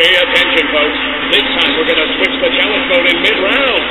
Listen, folks. This time we're going to switch the challenge mode in mid-round.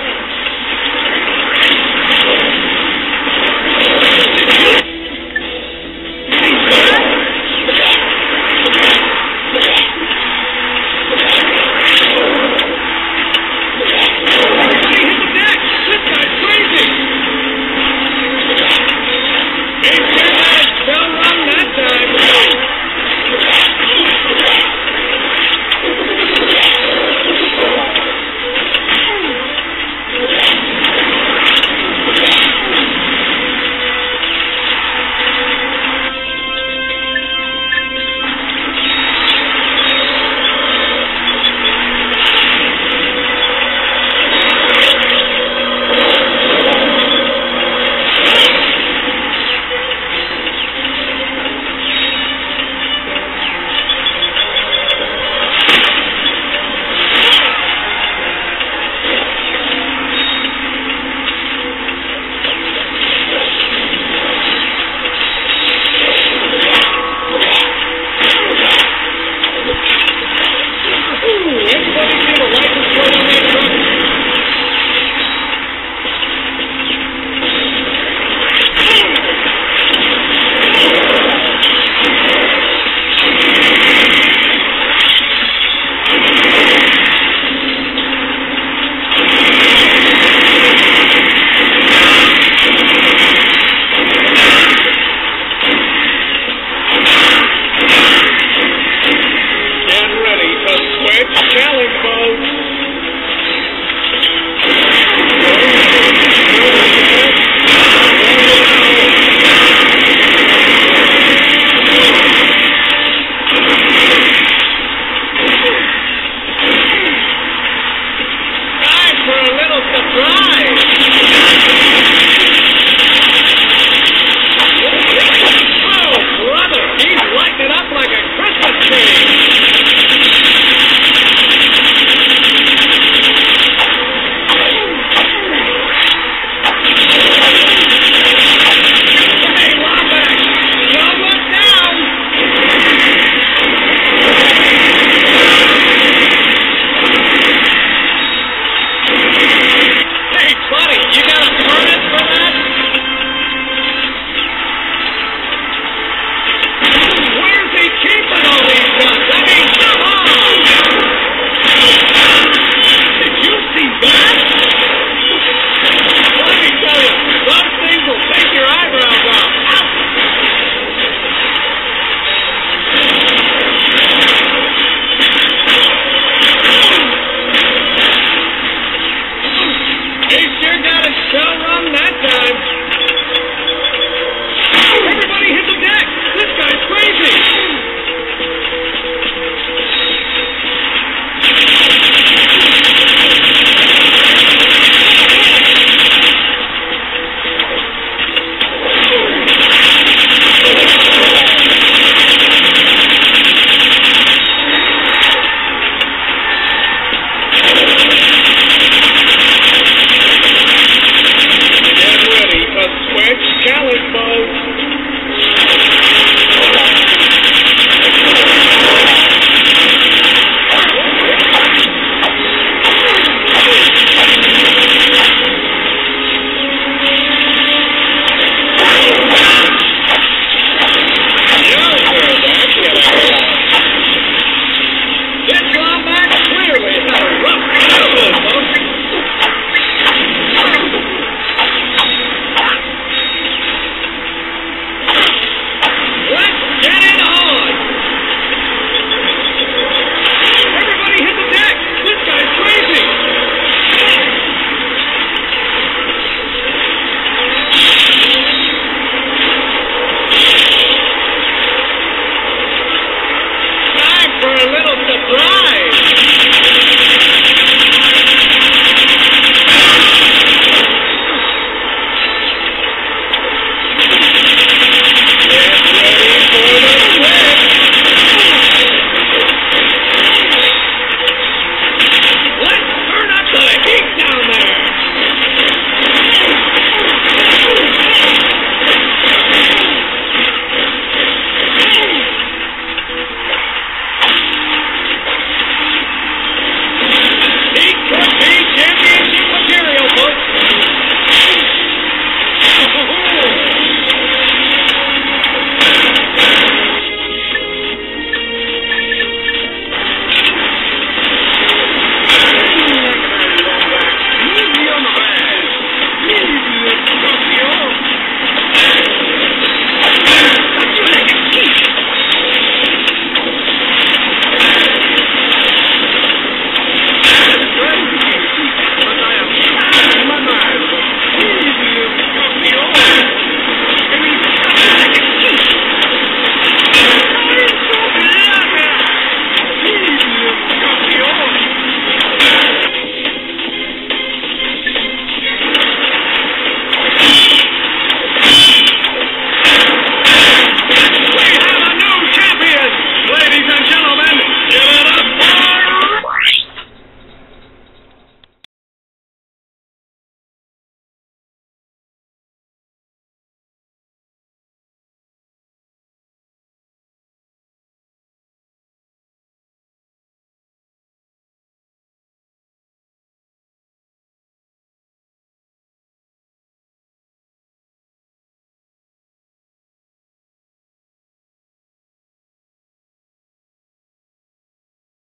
you